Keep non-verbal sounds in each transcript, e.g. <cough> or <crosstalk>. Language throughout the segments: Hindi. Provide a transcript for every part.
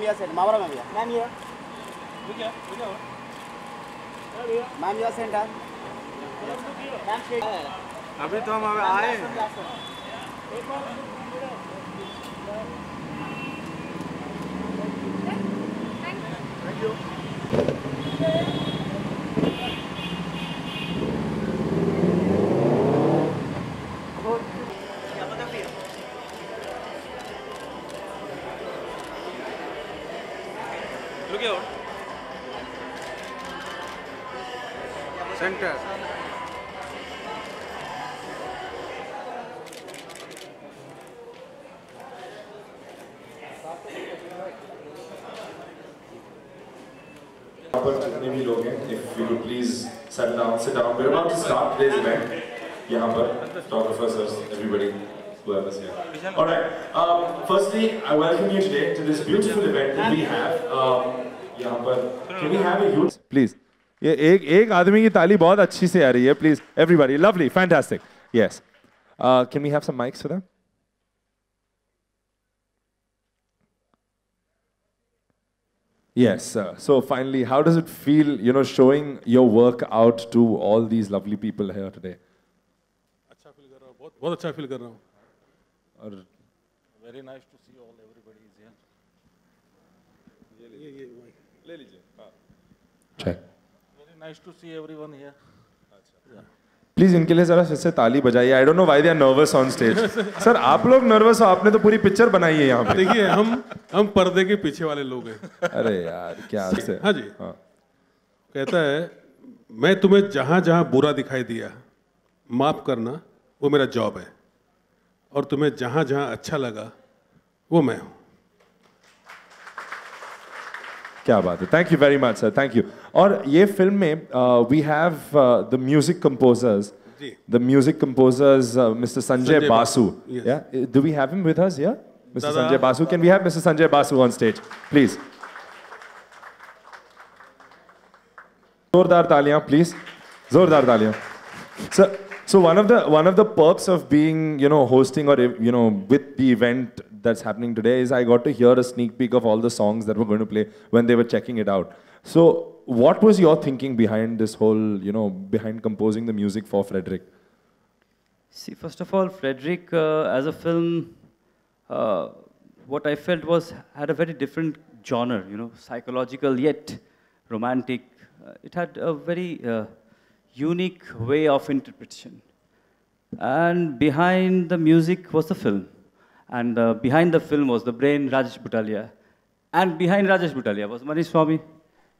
मैम यहाँ सेंटर मावरा मैम यहाँ मैम यहाँ मैम यहाँ सेंटर मैम अभी तो हम आए Look here. सेंटर जितने भी लोग हैं if you could please set down sit down we are about to start this event यहाँ पर photographers everybody who have here alright um firstly, i welcome you today to this beautiful event that we have. Um यहाँ पर, can we have a huge please. ये एक एक आदमी की ताली बहुत अच्छी से आ रही है please everybody lovely fantastic yes can we have some mics for them Yes, sir. So finally, how does it feel, you know, showing your work out to all these lovely people here today? अच्छा फील कर रहा हूँ बहुत बहुत अच्छा फील कर रहा हूँ और Very nice to see all everybody is here. ये ये वही। check. Very nice to see everyone here. Please इनके लिए जरा फिर से ताली बजाइए। I don't know why they are nervous on stage sir आप लोग नर्वस हो आपने तो पूरी पिक्चर बनाई है यहाँ पे। देखिए हम हम पर्दे के पीछे वाले लोग हैं। अरे यार क्या <laughs> से? हाँ जी। हाँ। कहता है मैं तुम्हें जहाँ जहाँ बुरा दिखाई दिया माफ़ करना वो मेरा जॉब है। और तुम्हें जहाँ जहाँ अच्छा लगा वो मैं हूँ। क्या बात है। Thank you very much sir thank you और ये फ़िल्म में we have the music composers. The music composers mister Sanjay Basu yes. Yeah do we have him with us yeah mister. Sanjay Basu can we have mister Sanjay Basu on stage please जोरदार तालियाँ प्लीज़ जोरदार तालियाँ sir so one of the one of the perks of being you know hosting or you know with the event that's happening today is I got to hear a sneak peek of all the songs that we're going to play when they were checking it out. So what was your thinking behind this whole you know behind composing the music for Frederick? See, first of all, Frederick, uh, as a film, uh, what I felt was had a very different genre, you know, psychological yet romantic. Uh, it had a very uh, unique way of interpretation. And behind the music was the film. And uh, behind the film was the brain, Rajesh Butalia. And behind Rajesh Butalia was Manish Swami.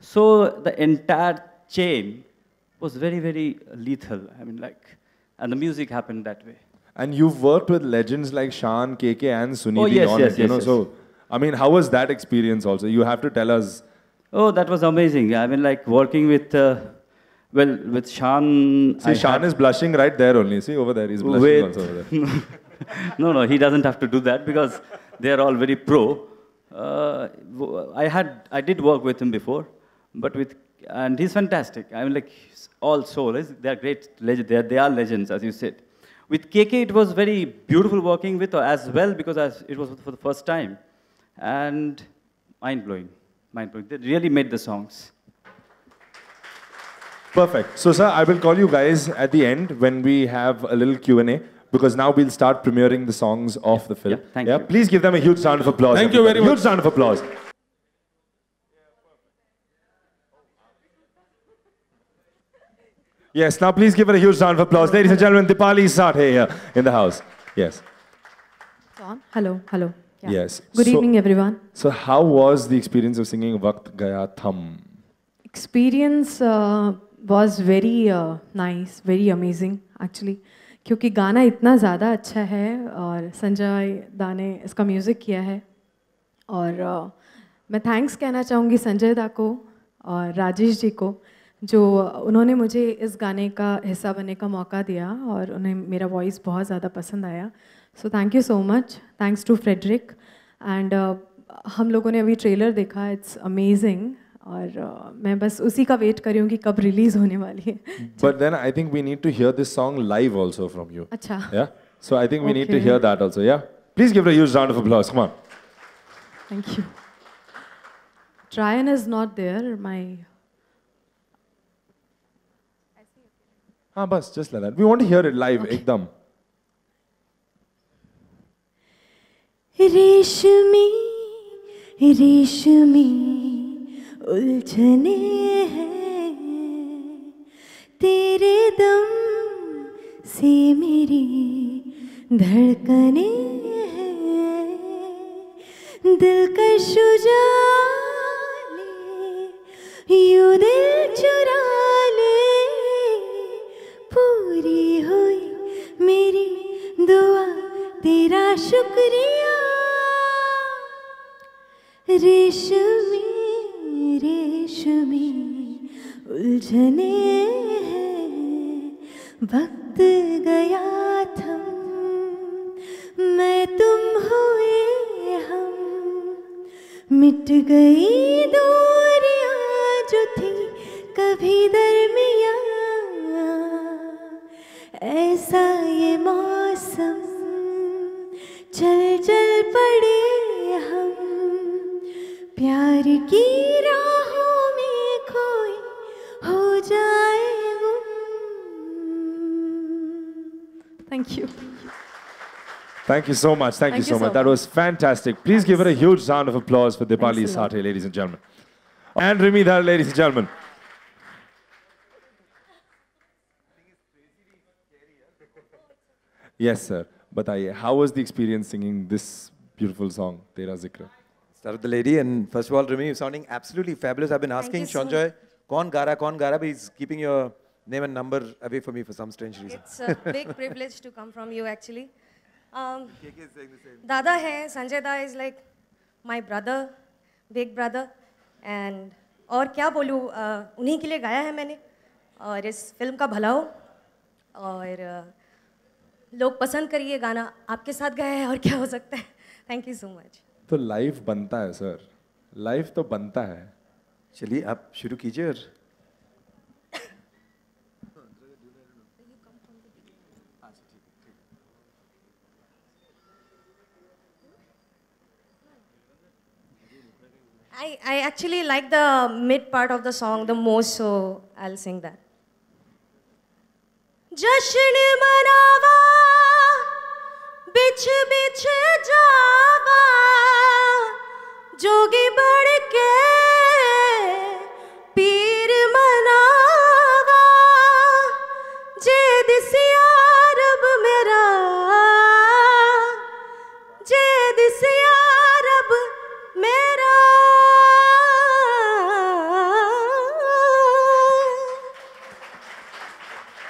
So the entire chain was very, very lethal. I mean, like, and the music happened that way. And you've worked with legends like Shan, KK, and Sunidhi Oh, yes, on yes, it. You yes, know, yes. so I mean, how was that experience? Also, you have to tell us. Oh, that was amazing. I mean, like working with, uh, well, with Shan. See, I Shan is blushing right there only. See over there, he's blushing with, also over there. <laughs> <laughs> no, no, he doesn't have to do that because they are all very pro. Uh, I had, I did work with him before, but with, and he's fantastic. I mean, like all souls. They are great legends. They are, they are legends, as you said. With KK, it was very beautiful working with as well because it was for the first time, and mind blowing, mind blowing. They really made the songs. Perfect. So, sir, I will call you guys at the end when we have a little Q and A. Because now we'll start premiering the songs of the film. yeah, thank you. Please give them a huge round of applause. Thank you very much. Huge round of applause. Yes, now please give her a huge round of applause. Ladies and gentlemen, Dipali Sathe here in the house. Yes. on? Hello, hello. Yeah. Yes. Good So- evening, everyone. So, how was the experience of singing Waqt Gaya Tham? Experience uh, was very uh, nice, very amazing actually. क्योंकि गाना इतना ज़्यादा अच्छा है और संजय दा ने इसका म्यूज़िक किया है। और मैं थैंक्स कहना चाहूँगी संजय दा को और राजेश जी को, जो उन्होंने मुझे इस गाने का हिस्सा बनने का मौका दिया और उन्हें मेरा वॉइस बहुत ज़्यादा पसंद आया। So thank you so much thanks to Frederick and हम लोगों ने अभी ट्रेलर देखा. इट्स अमेजिंग और uh, मैं बस उसी का वेट कर रही हूँ कि कब रिलीज़ होने वाली है। But then I think we need to hear this song live also from you अच्छा। Yeah so I think we need to hear that also yeah please give a huge round of applause come on thank you ट्रायन is not there my हाँ बस just like that we want to hear it live एकदम। रेशमी रेशमी। उलझने हैं। तेरे दम से मेरी धड़कने हैं। दिलकश ले यू दिल रेशमी उलझने हैं। वक्त गया थम मैं तुम हुए हम। मिट गई दूरियाँ जो थी कभी दरमिया। ऐसा ये मौसम चल चल पड़े हम। प्यार की Thank you so much. Thank, Thank you so you so much. That was fantastic. Please give her a huge round of applause for Dipali Thanks a. Sathe, ladies and gentlemen. And Rimi Dhar, ladies and gentlemen. Yes, sir. Bataiye, how was the experience singing this beautiful song, Tera Zikra? Start with the lady, and first of all, Rimi, you're sounding absolutely fabulous. I've been asking you so Shonjoy, kaun gara, kaun gara, but he's keeping your name and number away from me for some strange reason. It's a big <laughs> privilege to come from you, actually. Um, KK is saying the same. Dada hai, Sanjay Da is like my brother, big brother, and और क्या बोलूँ uh, उन्हीं के लिए गाया है मैंने और इस फ़िल्म का भला हो और uh, लोग पसंद करिए गाना आपके साथ गाया है और क्या हो सकता है थैंक यू सो मच तो लाइफ बनता है सर लाइफ तो बनता है। चलिए आप शुरू कीजिए और I, I actually like the mid part of the song the most, so I'll sing that. जश्न मनावा बिछ बिछ जावा जोगी बढ़ के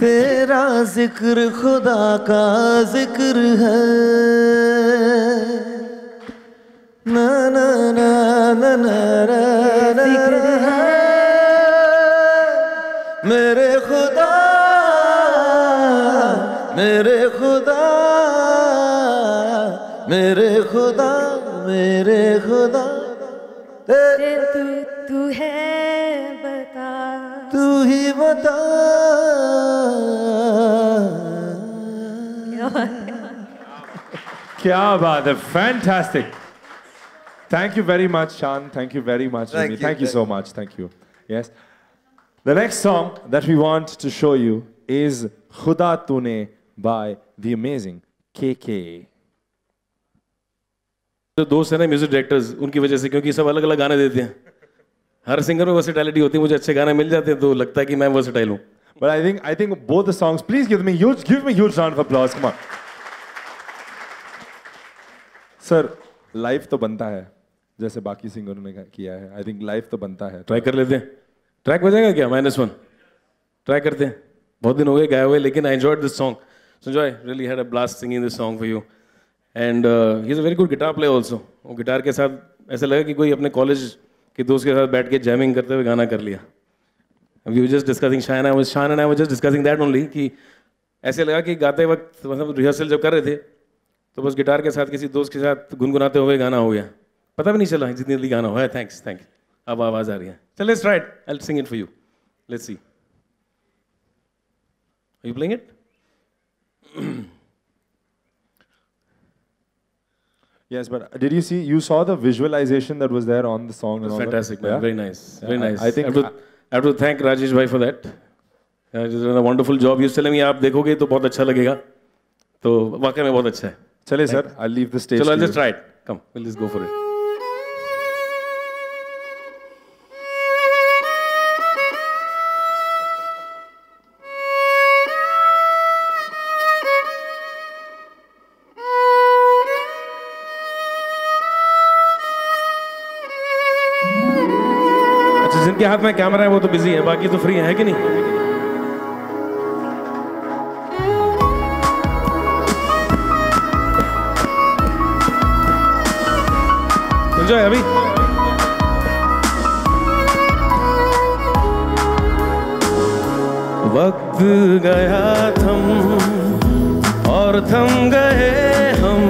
तेरा ज़िक्र खुदा का ज़िक्र है। ना ना ना ना ना ना, ना, ना, ना मेरे खुदा मेरे खुदा मेरे खुदा मेरे खुदा। तेरे क्या बात है fantastic thank you very much Shaan thank you very much thank you so much thank you yes the next song that we want to show you is खुदा तूने बाय द अमेजिंग के के जो दोस्त है ना म्यूज़िक डायरेक्टर्स उनकी वजह से क्योंकि सब अलग अलग गाने देते हैं। हर सिंगर में वर्सेटैलिटी होती है मुझे अच्छे गाने मिल जाते हैं तो लगता है कि मैं वर्सेटाइल हूँ। But I think I think both the songs please give me huge give me huge round of applause come on sir life तो बनता है, जैसे बाकी सिंगरों ने किया है। आई थिंक लाइफ तो बनता है। ट्राई कर लेते हैं। ट्रैक बजेगा क्या? माइनस वन ट्राई करते हैं। बहुत दिन हो गए गाए हुए, लेकिन I enjoyed this song Sanjoy really had a blast singing this song for you and he is a very good guitar player also वो गिटार के साथ ऐसा लगा कि कोई अपने कॉलेज के दोस्त के साथ बैठ के जैमिंग करते हुए गाना कर लिया। We were just discussing Shayan I was Shayan and I was just discussing that only कि ऐसे लगा कि गाते वक्त मतलब रिहर्सल जब कर रहे थे तो बस गिटार के साथ किसी दोस्त के साथ गुनगुनाते हुए गाना हो गया पता भी नहीं चला जितनी जल्दी गाना हुआ है थैंक्स थैंक यू अब आवाज़ आ रही है चल let's try it I sing it for you let's see Are you playing it? Yes, but did you see? You saw the visualization that was there on the song. It was fantastic, man. Yeah? Very nice. Yeah, I- nice. I I think I have, to, I have to thank Rajesh bhai for that. Uh, he's done a wonderful job. He was telling me आप देखोगे तो बहुत अच्छा लगेगा. तो वाकई में बहुत अच्छा है. चले sir I leave the stage चलो just right come will this go for it जिनके हाथ में कैमरा है वो तो बिज़ी है बाकी तो फ्री है कि नहीं? एंजॉय अभी वक्त गया थम और थम गए हम।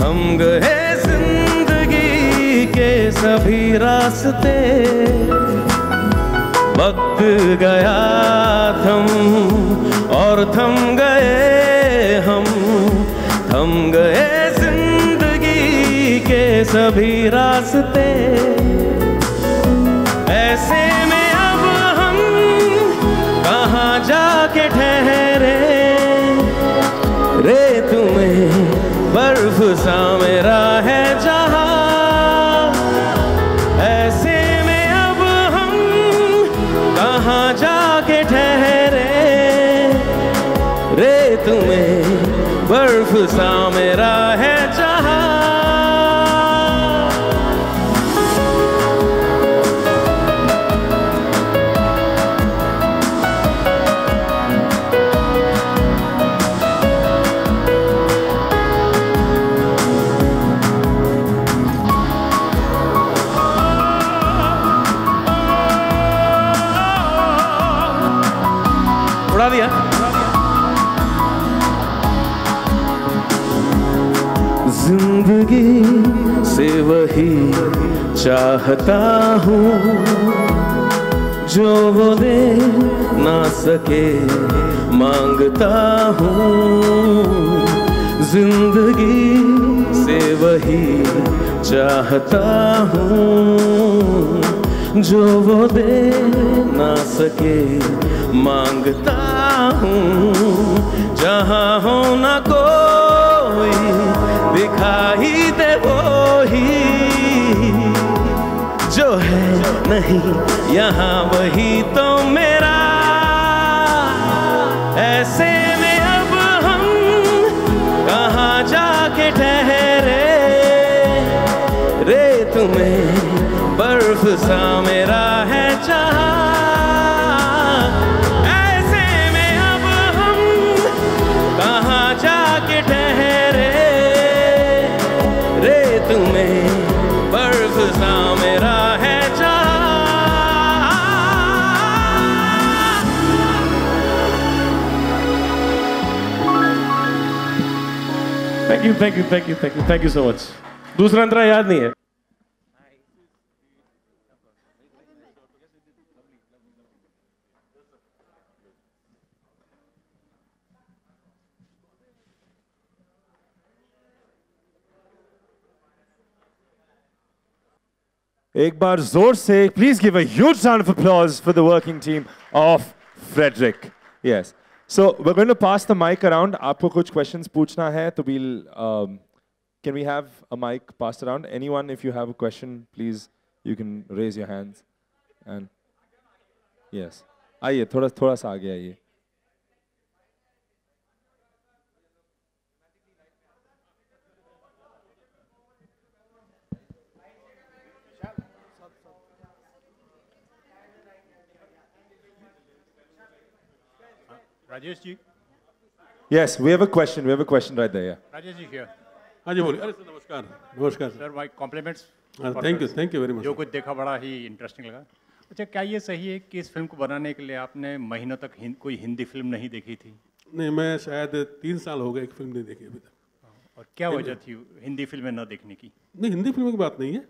थम गए ज़िंदगी के सभी रास्ते। वक्त गया थम और थम गए हम। थम गए सभी रास्ते। ऐसे में अब हम कहाँ जाके ठहरे? रे तुम्हें बर्फ़ सा मेरा है जहाँ। ऐसे में हम कहाँ जाके ठहरे? रे तुम्हें बर्फ़ उड़ा दिया ज़िंदगी से वही चाहता हूँ, जो वो दे ना सके, माँगता हूँ। ज़िंदगी से वही चाहता हूँ, जो वो दे ना सके, माँगता हूँ जहाँ हो न कोई, दिखाई दे वो ही जो है नहीं, यहाँ वही तो मेरा। ऐसे में अब हम कहाँ जाके ठहरे? रे तुम्हें बर्फ़ सा मेरा Thank you thank you thank you thank you thank you so much दूसरा अंतरा याद नहीं है एक बार जोर से please give a huge round of applause for the working team of Frederick. Yes. So we're going to pass the mic around. आपको कुछ questions पूछना है तो we'll um, can we have a mic passed around? Anyone, if you have a question, please you can raise your hands. And yes, आइए थोड़ा थोड़ा सा आगे आइए. Rajesh ji Yes, we have a question. We have a question right there. Yeah. Rajesh ji here हाँ जी बोलिए। अरे सर नमस्कार। नमस्कार सर। माय कॉम्प्लीमेंट्स हाँ, thank you, thank you very much, जो कुछ देखा बड़ा ही इंटरेस्टिंग लगा। अच्छा क्या ये सही है कि इस फ़िल्म को बनाने के लिए आपने महीनों तक हिं, कोई हिंदी फ़िल्म नहीं देखी थी? नहीं मैं शायद तीन साल हो गए एक फ़िल्म नहीं देखी अभी तक। और क्या वजह थी हिंदी फ़िल्में न देखने की? नहीं हिंदी फ़िल्मों की बात नहीं है।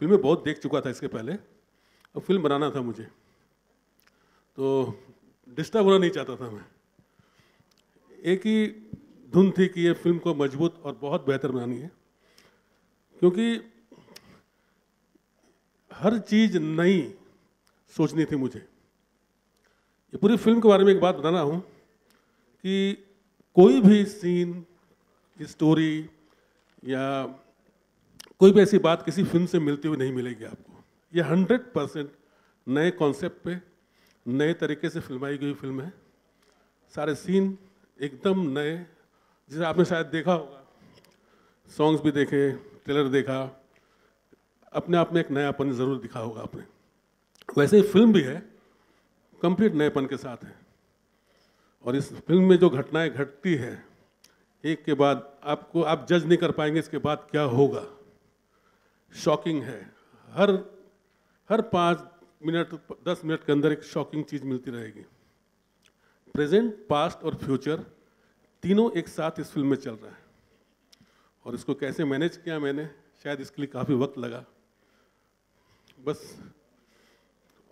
फ़िल्में बहुत देख चुका था इसके पहले। अब फ़िल्म बनाना था मुझे। तो डिस्टर्ब होना नहीं चाहता था मैं। एक ही धुन थी कि ये फ़िल्म को मज़बूत और बहुत बेहतर बनानी है, क्योंकि हर चीज़ नई सोचनी थी मुझे। ये पूरी फ़िल्म के बारे में एक बात बताना हूँ कि कोई भी सीन, स्टोरी या कोई भी ऐसी बात किसी फ़िल्म से मिलती हुई नहीं मिलेगी आपको। ये हंड्रेड परसेंट नए कॉन्सेप्ट पे नए तरीके से फिल्माई गई फ़िल्म है। सारे सीन एकदम नए, जिसे आपने शायद देखा होगा। सॉन्ग्स भी देखे ट्रेलर देखा, अपने आप में एक नयापन ज़रूर दिखा होगा आपने। वैसे ही फ़िल्म भी है कंप्लीट नएपन के साथ है। और इस फ़िल्म में जो घटनाएँ घटती है, एक के बाद आपको, आप जज नहीं कर पाएँगे इसके बाद क्या होगा। शॉकिंग है। हर हर पाँच मिनट दस मिनट के अंदर एक शॉकिंग चीज़ मिलती रहेगी। प्रेजेंट पास्ट और फ्यूचर तीनों एक साथ इस फ़िल्म में चल रहा है। और इसको कैसे मैनेज किया मैंने शायद इसके लिए काफ़ी वक्त लगा। बस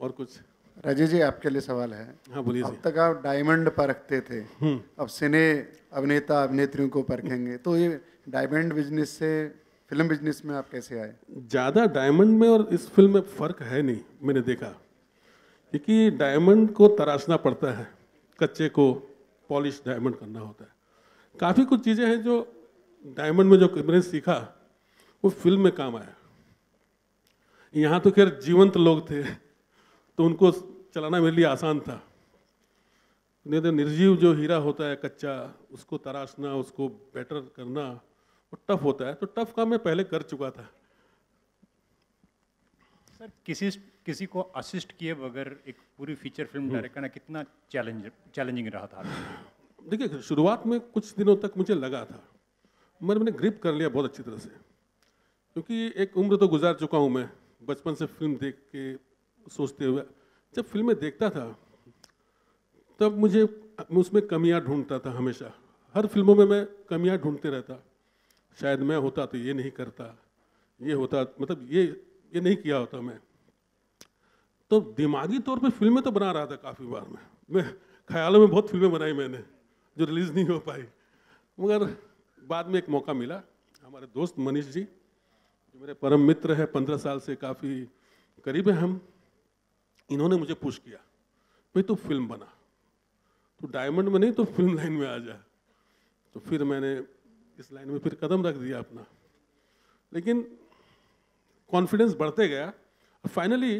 और कुछ। राजेश जी आपके लिए सवाल है। हाँ बोलिए अब तक आप डायमंड परखते थे हम्म। अब सिने अभिनेता अभिनेत्रियों को परखेंगे। तो ये डायमंड बिज़नेस से फ़िल्म बिज़नेस में आप कैसे आए? ज़्यादा डायमंड में और इस फ़िल्म में फ़र्क है नहीं, मैंने देखा। क्योंकि डायमंड को तराशना पड़ता है, कच्चे को पॉलिश डायमंड करना होता है। काफ़ी कुछ चीज़ें हैं जो डायमंड में जो मैंने सीखा, वो फ़िल्म में काम आया। यहाँ तो खैर जीवंत लोग थे तो उनको चलाना मेरे लिए आसान था। नहीं तो निर्जीव जो हीरा होता है कच्चा, उसको तराशना, उसको बेटर करना वो टफ होता है तो टफ काम मैं पहले कर चुका था। सर किसी किसी को असिस्ट किए बगैर एक पूरी फीचर फ़िल्म डायरेक्ट करना कितना चैलेंज चैलेंजिंग रहा था? देखिए शुरुआत में कुछ दिनों तक मुझे लगा था। मगर मैंने ग्रिप कर लिया बहुत अच्छी तरह से। क्योंकि एक उम्र तो गुजार चुका हूँ मैं बचपन से फ़िल्म देख के सोचते हुए। जब फ़िल्में देखता था तब मुझे उसमें कमियाँ ढूंढता था हमेशा। हर फ़िल्मों में मैं कमियाँ ढूंढते रहता। शायद मैं होता तो ये नहीं करता, ये होता मतलब ये ये नहीं किया होता मैं। तो दिमागी तौर पे फ़िल्में तो बना रहा था काफ़ी बार मैं। मैं ख्यालों में बहुत फ़िल्में बनाई मैंने, जो रिलीज़ नहीं हो पाई। मगर बाद में एक मौका मिला, हमारे दोस्त मनीष जी, जो मेरे परम मित्र है, पंद्रह साल से काफ़ी करीब है हम, इन्होंने मुझे पुश किया, भाई तू फ़िल्म बना तो डायमंड में नहीं तो फ़िल्म लाइन में आ जा। तो फिर मैंने इस लाइन में फिर कदम रख दिया अपना। लेकिन कॉन्फिडेंस बढ़ते गया। फाइनली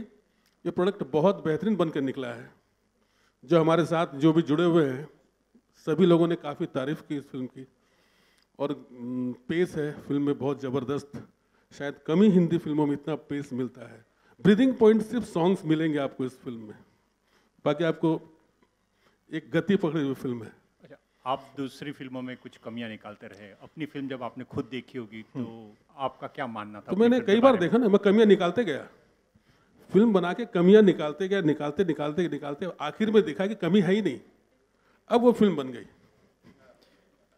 ये प्रोडक्ट बहुत बेहतरीन बनकर निकला है। जो हमारे साथ जो भी जुड़े हुए हैं, सभी लोगों ने काफ़ी तारीफ़ की इस फ़िल्म की। और पेस है फ़िल्म में बहुत ज़बरदस्त। शायद कम ही हिंदी फ़िल्मों में इतना पेस मिलता है। ब्रीदिंग पॉइंट सिर्फ़ सॉन्ग्स मिलेंगे आपको इस फ़िल्म में। बाकी आपको एक गति पकड़ी हुई फ़िल्म है। आप दूसरी फ़िल्मों में कुछ कमियाँ निकालते रहे अपनी फ़िल्म जब आपने खुद देखी होगी तो आपका क्या मानना था? तो मैंने कई बार देखा ना मैं कमियाँ निकालते गया। फ़िल्म बना के कमियाँ निकालते गया निकालते निकालते निकालते आखिर में देखा कि कमी है ही नहीं। अब वो फ़िल्म बन गई।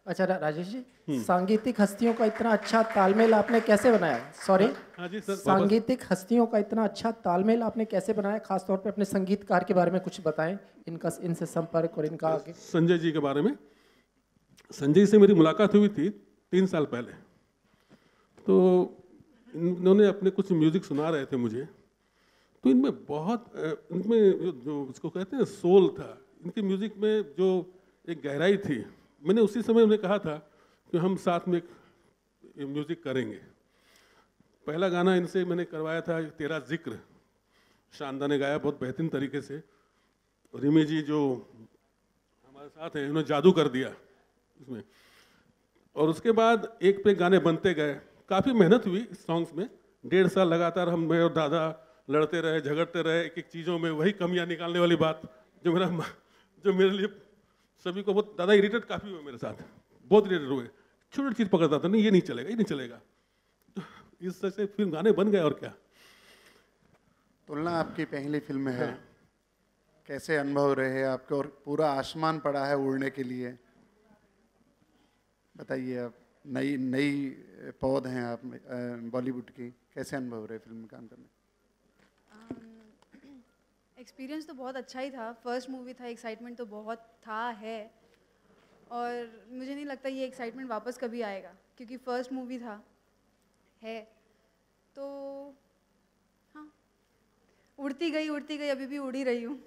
अच्छा रा- राजेश जी सांगीतिक हस्तियों का इतना अच्छा तालमेल आपने कैसे बनाया? सॉरी हाँ जी सर सांगीतिक हस्तियों का इतना अच्छा तालमेल आपने कैसे बनाया? खास तौर पे अपने संगीतकार के बारे में कुछ बताएँ इनका इनसे संपर्क और इनका संजय जी के बारे में। संजय से मेरी मुलाकात हुई थी तीन साल पहले। तो इन्होंने अपने कुछ म्यूज़िक सुना रहे थे मुझे। तो इनमें बहुत इनमें जो, जो उसको कहते हैं सोल था इनके म्यूज़िक में जो एक गहराई थी मैंने उसी समय उन्हें कहा था कि हम साथ में म्यूज़िक करेंगे। पहला गाना इनसे मैंने करवाया था तेरा ज़िक्र। शानदा ने गाया बहुत बेहतरीन तरीके से। रिमी जी जो हमारे साथ हैं इन्होंने जादू कर दिया। इसमें। और उसके बाद एक पे गाने बनते गए। काफ़ी मेहनत हुई सॉन्ग्स में। डेढ़ साल लगातार हम मैं और दादा लड़ते रहे झगड़ते रहे एक एक चीज़ों में वही कमियाँ निकालने वाली बात जो मेरा जो मेरे लिए सभी को बहुत दादा इरिटेट काफ़ी हुए मेरे साथ। बहुत इरिटेट हुए। छोटी चीज़ पकड़ता था नहीं ये नहीं चलेगा ये नहीं चलेगा। तो इस तरह से फिर गाने बन गए और क्या। तुलना आपकी पहली फ़िल्म है। कैसे अनुभव रहे आपके? और पूरा आसमान पड़ा है उड़ने के लिए। बताइए आप, नई नई पौध हैं आप बॉलीवुड की, कैसे अनुभव रहे फ़िल्म में? काम करने एक्सपीरियंस तो बहुत अच्छा ही था। फ़र्स्ट मूवी था एक्साइटमेंट तो बहुत था, है। और मुझे नहीं लगता ये एक्साइटमेंट वापस कभी आएगा, क्योंकि फ़र्स्ट मूवी था, है। तो हाँ उड़ती गई उड़ती गई, अभी भी उड़ी रही हूँ।